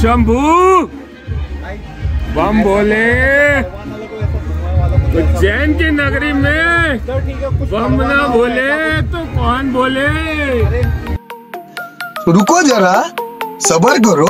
शंभू। बम बोले। तो उज्जैन की नगरी में बम ना बोले तो कौन बोले? रुको जरा, सबर करो।